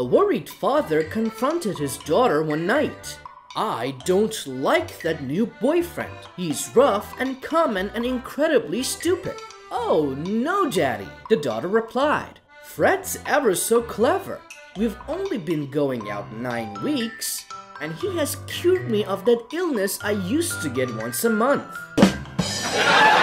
A worried father confronted his daughter one night. I don't like that new boyfriend. He's rough and common and incredibly stupid. Oh, no, Daddy, the daughter replied. Fred's ever so clever. We've only been going out nine weeks, and he has cured me of that illness I used to get once a month.